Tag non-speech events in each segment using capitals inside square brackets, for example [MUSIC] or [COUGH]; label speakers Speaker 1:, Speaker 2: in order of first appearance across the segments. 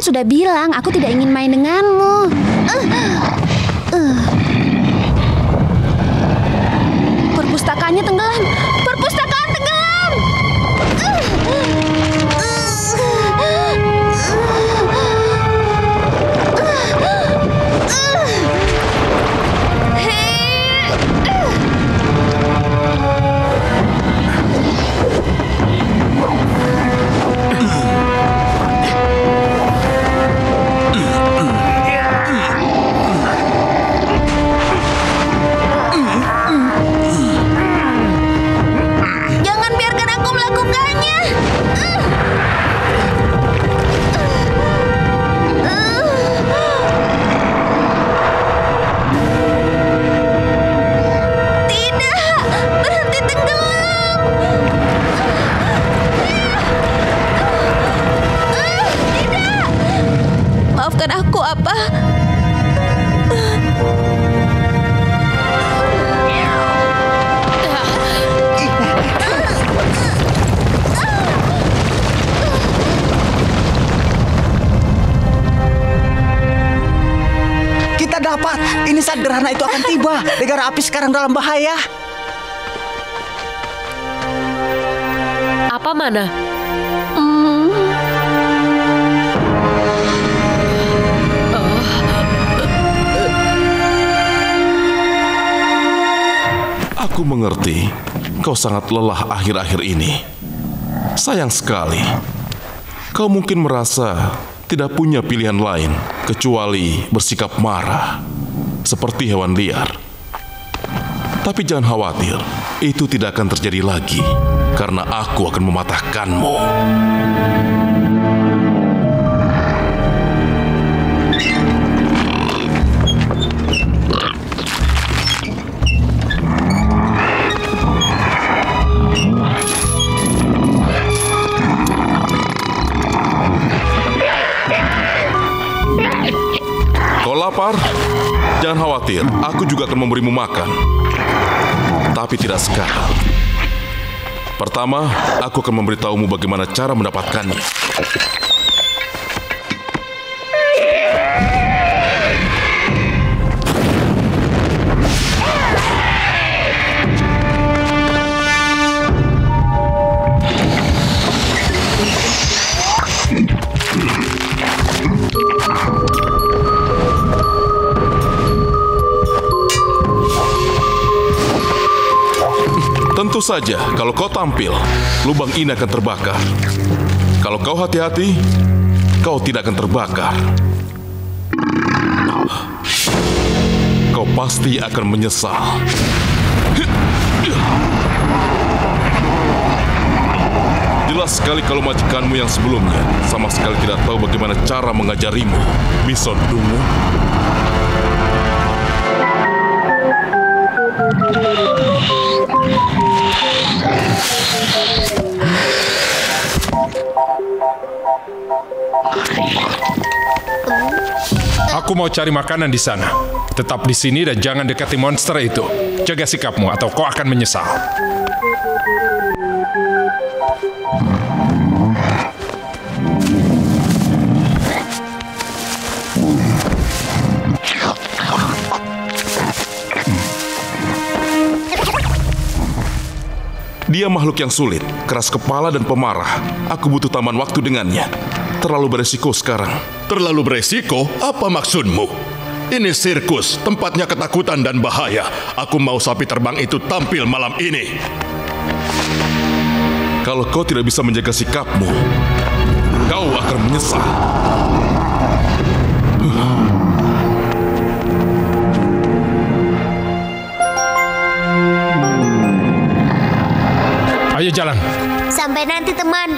Speaker 1: kan sudah bilang aku tidak ingin main denganmu. Uh, uh. Perpustakaannya tenggelam. Perpustakaan
Speaker 2: dapat. Ini saat gerhana itu akan tiba. Negara api sekarang dalam bahaya.
Speaker 3: Apa mana?
Speaker 4: Aku mengerti kau sangat lelah akhir-akhir ini. Sayang sekali. Kau mungkin merasa tidak punya pilihan lain kecuali bersikap marah seperti hewan liar. Tapi jangan khawatir, itu tidak akan terjadi lagi karena aku akan mematahkanmu. Jangan khawatir, aku juga akan memberimu makan. Tapi tidak sekarang. Pertama, aku akan memberitahumu bagaimana cara mendapatkannya. Saja, kalau kau tampil, lubang ini akan terbakar. Kalau kau hati-hati, kau tidak akan terbakar. Kau pasti akan menyesal. Jelas sekali kalau majikanmu yang sebelumnya sama sekali tidak tahu bagaimana cara mengajarimu. Bison Dungu.
Speaker 5: Aku mau cari makanan di sana. Tetap di sini dan jangan dekati monster itu. Jaga sikapmu atau kau akan menyesal.
Speaker 4: Dia makhluk yang sulit, keras kepala dan pemarah. Aku butuh taman waktu dengannya. Terlalu beresiko sekarang.
Speaker 6: Terlalu beresiko? Apa maksudmu? Ini sirkus, tempatnya ketakutan dan bahaya. Aku mau sapi terbang itu tampil malam ini.
Speaker 4: Kalau kau tidak bisa menjaga sikapmu, kau akan menyesal.
Speaker 5: Ayo jalan.
Speaker 1: Sampai nanti teman.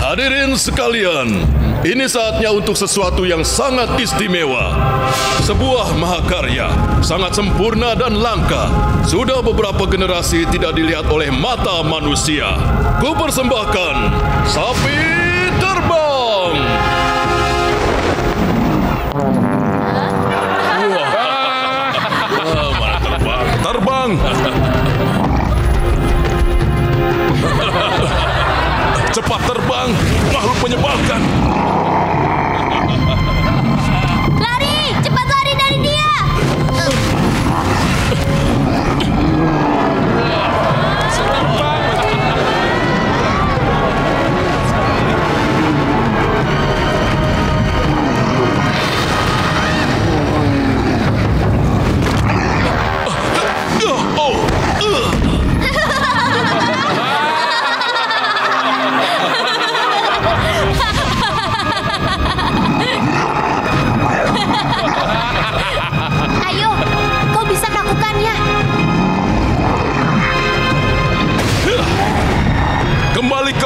Speaker 6: Hadirin sekalian, ini saatnya untuk sesuatu yang sangat istimewa. Sebuah mahakarya, sangat sempurna dan langka. Sudah beberapa generasi tidak dilihat oleh mata manusia. Ku persembahkan sapi makhluk
Speaker 3: menyebalkan.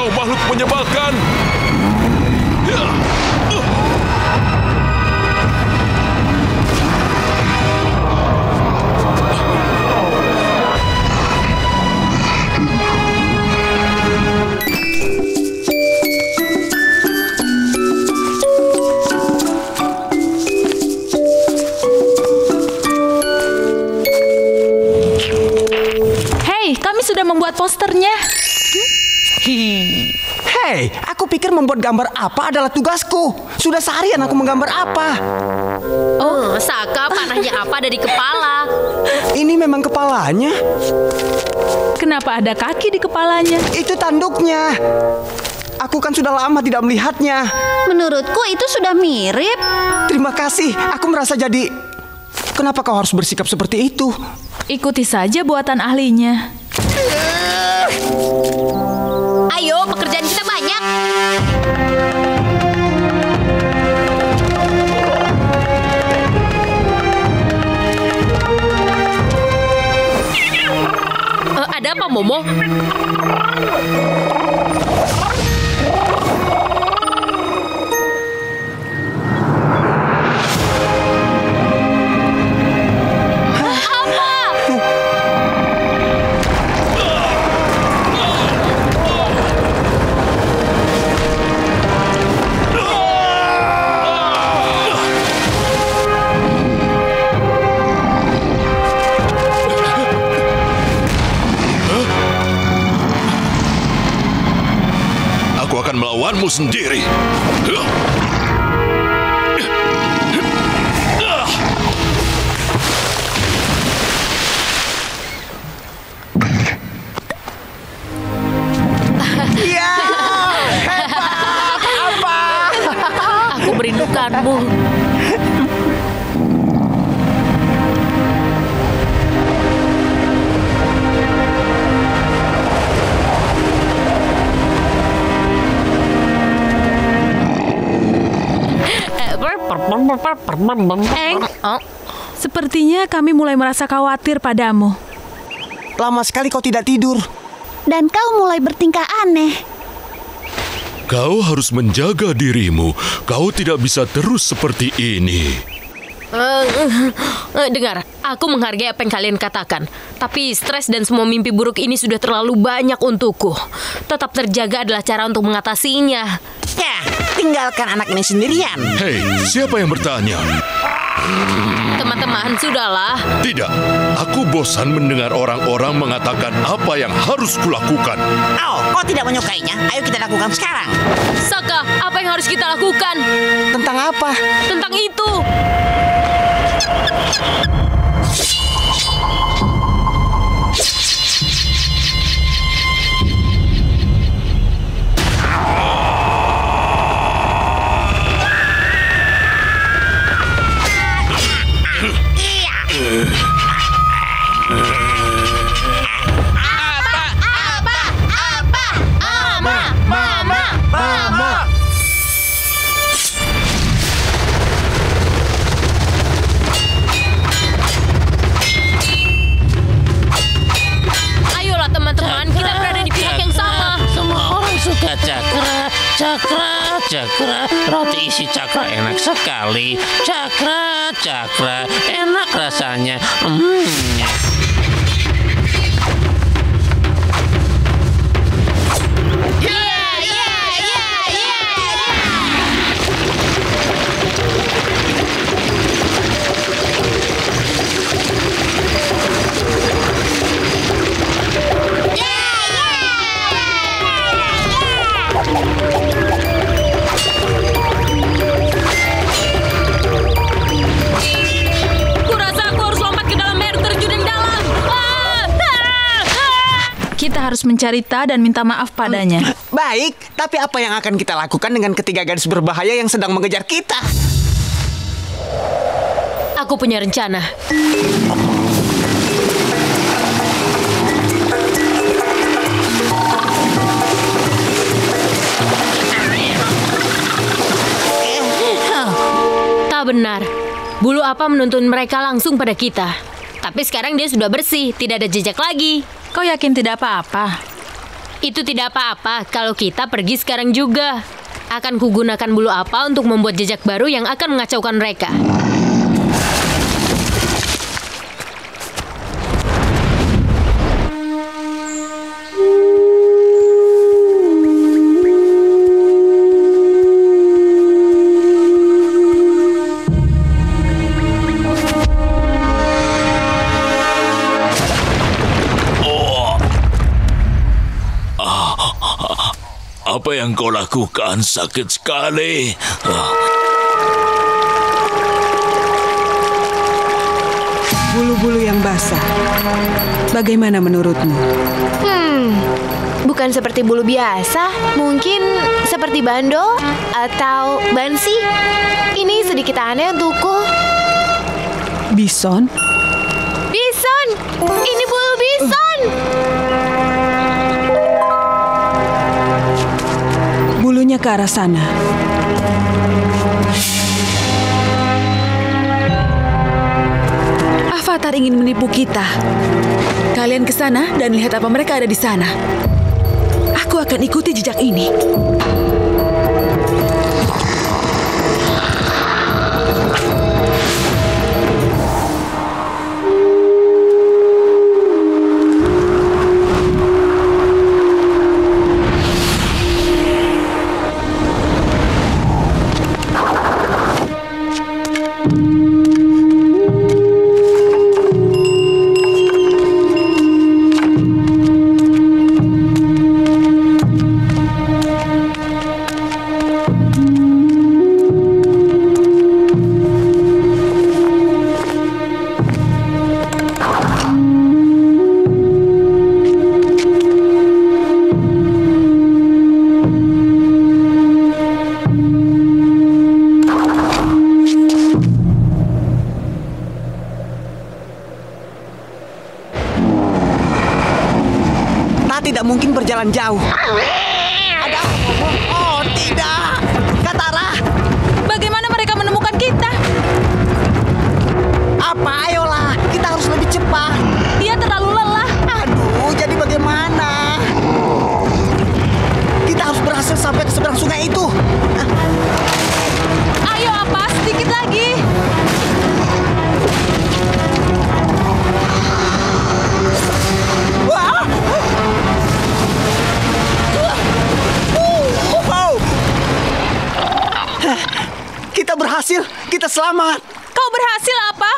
Speaker 3: Kau
Speaker 2: makhluk menyebalkan. Pikir membuat gambar apa adalah tugasku. Sudah seharian aku menggambar apa.
Speaker 7: Oh, Saka panahnya apa ada di kepala?
Speaker 2: Ini memang kepalanya.
Speaker 3: Kenapa ada kaki di kepalanya?
Speaker 2: Itu tanduknya. Aku kan sudah lama tidak melihatnya.
Speaker 1: Menurutku itu sudah mirip.
Speaker 2: Terima kasih. Aku merasa jadi. Kenapa kau harus bersikap seperti itu?
Speaker 3: Ikuti saja buatan ahlinya.
Speaker 7: Ayo, pekerjaan
Speaker 6: moment.
Speaker 2: Ya,
Speaker 7: Aku merindukanmu. Eng, oh,
Speaker 3: Sepertinya kami mulai merasa khawatir padamu.
Speaker 2: Lama sekali kau tidak tidur.
Speaker 1: Dan kau mulai bertingkah aneh.
Speaker 6: Kau harus menjaga dirimu. Kau tidak bisa terus seperti ini.
Speaker 7: Eh, eh, dengar, aku menghargai apa yang kalian katakan. Tapi stres dan semua mimpi buruk ini sudah terlalu banyak untukku. Tetap terjaga adalah cara untuk mengatasinya.
Speaker 8: Ya, tinggalkan anak ini sendirian.
Speaker 6: Hei, siapa yang bertanya?
Speaker 7: Teman-teman, sudahlah.
Speaker 6: Tidak, aku bosan mendengar orang-orang mengatakan apa yang harus kulakukan.
Speaker 8: Oh, kau tidak menyukainya? Ayo kita lakukan sekarang.
Speaker 7: Saka, apa yang harus kita lakukan?
Speaker 2: Tentang apa?
Speaker 7: Tentang itu. Mm-hmm. Harus
Speaker 3: mencari Ta dan minta maaf padanya. [LAUGHS]
Speaker 2: Baik, tapi apa yang akan kita lakukan dengan ketiga gadis berbahaya yang sedang mengejar kita?
Speaker 7: Aku punya rencana. Tak benar. Bulu apa menuntun mereka langsung pada kita. Tapi sekarang dia sudah bersih, tidak ada jejak lagi.
Speaker 3: Kau yakin tidak apa-apa?
Speaker 7: Itu tidak apa-apa kalau kita pergi sekarang juga. Akan kugunakan bulu apa untuk membuat jejak baru yang akan mengacaukan mereka.
Speaker 6: Yang kau lakukan sakit sekali.
Speaker 9: Bulu-bulu yang basah. Bagaimana menurutmu?
Speaker 1: Hmm, bukan seperti bulu biasa. Mungkin seperti bando atau bansi. Ini sedikit aneh untukku.
Speaker 9: Bison?
Speaker 1: Bison! Ini bulu bison!
Speaker 9: Bulunya ke arah sana.
Speaker 3: Avatar ingin menipu kita. Kalian ke sana dan lihat apa mereka ada di sana. Aku akan ikuti jejak ini.
Speaker 2: Tidak mungkin berjalan jauh. Ada? Oh, tidak. Katara,
Speaker 3: Bagaimana mereka menemukan kita?
Speaker 2: apa? Ayolah, kita harus lebih cepat.
Speaker 3: Dia terlalu lelah.
Speaker 2: Aduh, jadi bagaimana? Kita harus berhasil sampai ke seberang sungai itu.
Speaker 3: Ayo apa? Sedikit lagi.
Speaker 2: Kita berhasil, kita selamat.
Speaker 3: Kau berhasil apa?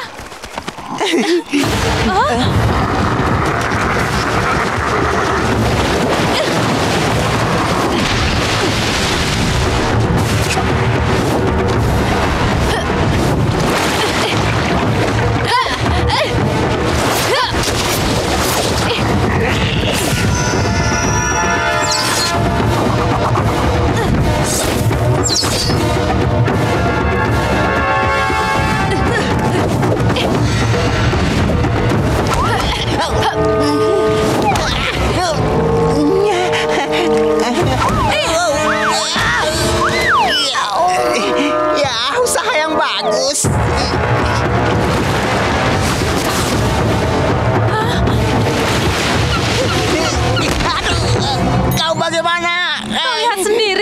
Speaker 2: Ya,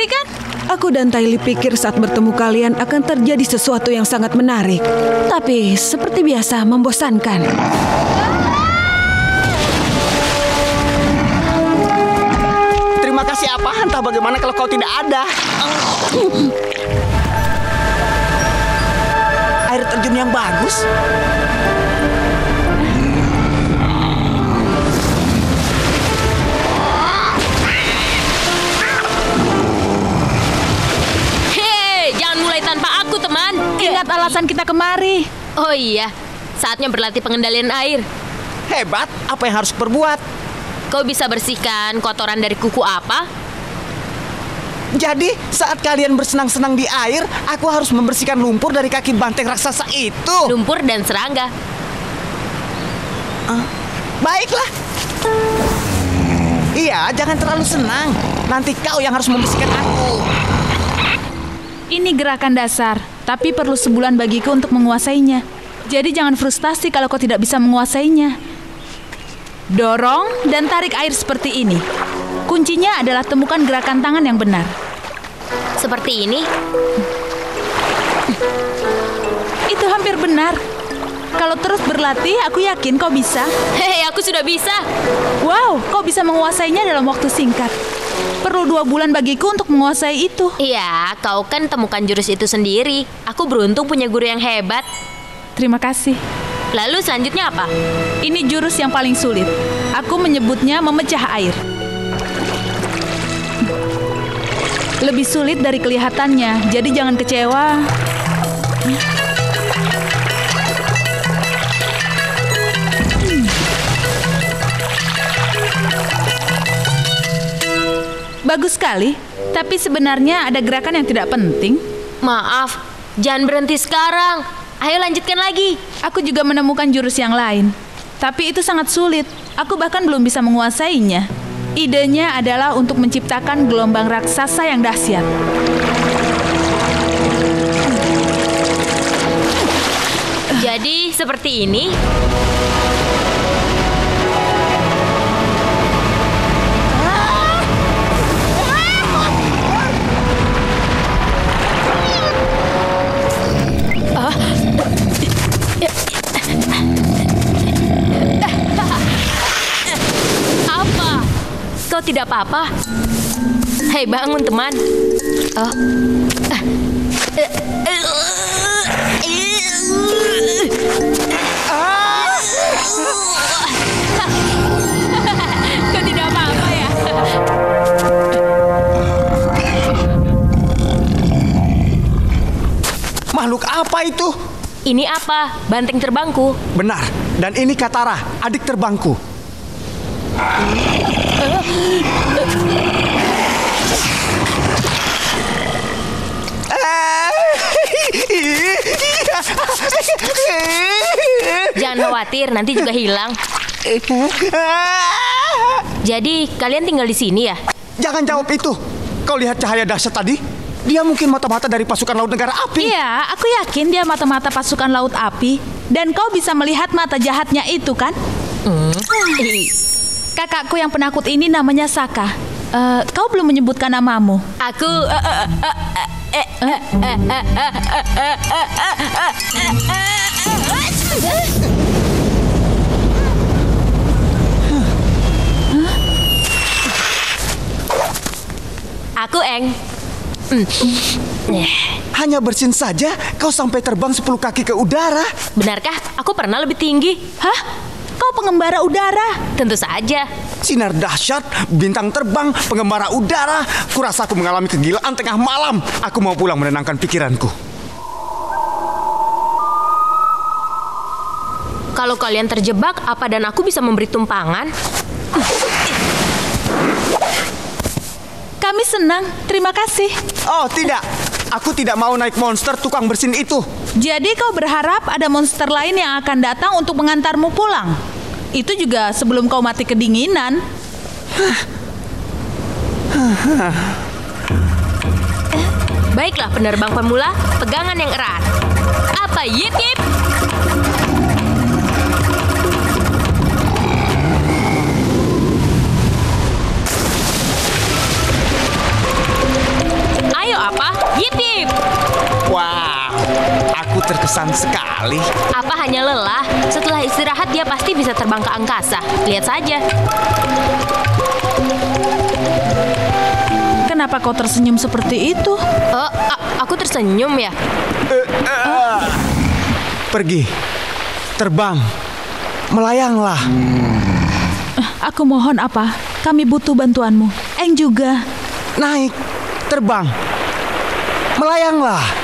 Speaker 3: kan?
Speaker 9: Aku dan Tylee pikir saat bertemu kalian akan terjadi sesuatu yang sangat menarik. Tapi seperti biasa membosankan.
Speaker 2: Entah bagaimana kalau kau tidak ada. Air terjun yang bagus.
Speaker 7: Hei, jangan mulai tanpa aku, teman.
Speaker 3: Ingat alasan kita kemari.
Speaker 7: Oh iya, saatnya berlatih pengendalian air.
Speaker 2: Hebat, apa yang harus perbuat?
Speaker 7: Kau bisa bersihkan kotoran dari kuku apa?
Speaker 2: Jadi, saat kalian bersenang-senang di air, aku harus membersihkan lumpur dari kaki banteng raksasa itu.
Speaker 7: Lumpur dan serangga.
Speaker 2: Baiklah. Iya, jangan terlalu senang. Nanti kau yang harus membersihkan aku.
Speaker 3: Ini gerakan dasar, tapi perlu sebulan bagiku untuk menguasainya. Jadi jangan frustasi kalau kau tidak bisa menguasainya. Dorong dan tarik air seperti ini. Kuncinya adalah temukan gerakan tangan yang benar.
Speaker 7: Seperti ini.
Speaker 3: Itu hampir benar. Kalau terus berlatih, aku yakin kau bisa.
Speaker 7: Hei, aku sudah bisa.
Speaker 3: Wow, kau bisa menguasainya dalam waktu singkat. Perlu dua bulan bagiku untuk menguasai itu.
Speaker 7: Iya, kau kan temukan jurus itu sendiri. Aku beruntung punya guru yang hebat.
Speaker 3: Terima kasih.
Speaker 7: Lalu selanjutnya apa?
Speaker 3: Ini jurus yang paling sulit. Aku menyebutnya memecah air. Lebih sulit dari kelihatannya, jadi jangan kecewa. Bagus sekali, tapi sebenarnya ada gerakan yang tidak penting.
Speaker 7: Maaf, jangan berhenti sekarang. Ayo lanjutkan lagi.
Speaker 3: Aku juga menemukan jurus yang lain, tapi itu sangat sulit. Aku bahkan belum bisa menguasainya. Idenya adalah untuk menciptakan gelombang raksasa yang dahsyat.
Speaker 7: Jadi seperti ini. Tidak apa-apa? Hei bangun teman. Oh. [LAUGHS] Kau tidak apa-apa ya?
Speaker 2: Makhluk apa itu?
Speaker 7: Ini apa? Banteng terbangku.
Speaker 2: Benar, dan ini Katara, adik terbangku.
Speaker 7: Jangan khawatir, nanti juga hilang. Jadi kalian tinggal di sini ya?
Speaker 2: Jangan jawab itu. Kau lihat cahaya dahsyat tadi? Dia mungkin mata-mata dari pasukan laut negara api.
Speaker 3: Iya, aku yakin dia mata-mata pasukan laut api. Dan kau bisa melihat mata jahatnya itu kan? Kakakku yang penakut ini namanya Saka. Eh, kau belum menyebutkan namamu.
Speaker 7: Aku eh, eh, eh, eh, eh, eh, eh, Aku Eng.
Speaker 2: Hanya bersin saja, kau sampai terbang 10 kaki ke udara.
Speaker 7: Benarkah aku pernah lebih tinggi?
Speaker 3: Hah? Kau pengembara udara?
Speaker 7: Tentu saja.
Speaker 2: Sinar dahsyat, bintang terbang, pengembara udara. Kurasa aku mengalami kegilaan tengah malam. Aku mau pulang menenangkan pikiranku.
Speaker 7: Kalau kalian terjebak, apa dan aku bisa memberi tumpangan?
Speaker 3: Kami senang, terima kasih.
Speaker 2: Oh tidak, aku tidak mau naik monster tukang bersin itu.
Speaker 3: Jadi kau berharap ada monster lain yang akan datang untuk mengantarmu pulang? Itu juga sebelum kau mati kedinginan.
Speaker 7: Baiklah penerbang pemula, pegangan yang erat. Apa yip yip?
Speaker 2: Aku terkesan sekali.
Speaker 7: Apa hanya lelah? Setelah istirahat dia pasti bisa terbang ke angkasa. Lihat saja.
Speaker 3: Kenapa kau tersenyum seperti itu?
Speaker 7: Oh, a- aku tersenyum ya.
Speaker 2: Pergi, terbang, melayanglah.
Speaker 3: Aku mohon apa? Kami butuh bantuanmu. Eng juga.
Speaker 2: Naik, terbang, melayanglah.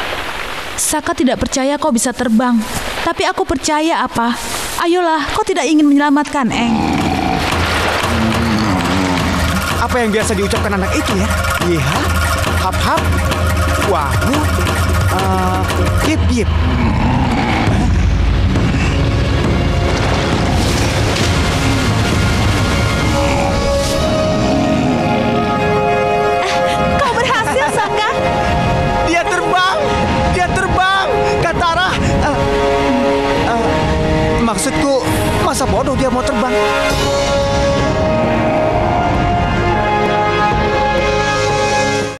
Speaker 3: Saka tidak percaya kau bisa terbang. Tapi aku percaya apa? Ayolah, kau tidak ingin menyelamatkan Eng.
Speaker 2: Apa yang biasa diucapkan anak itu ya? Iya, hap hap, wahyu, uh, yip maksudku, masa bodoh dia mau terbang?